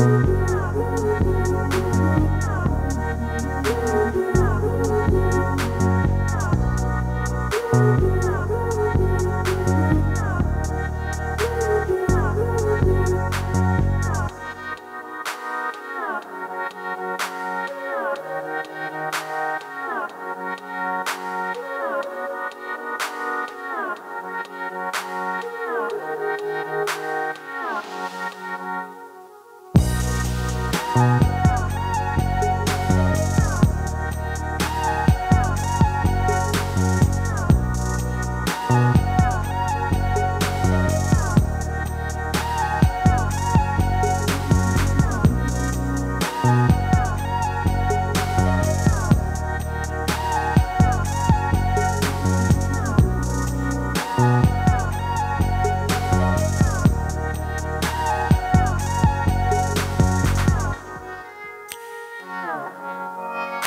Thank you. You Wow.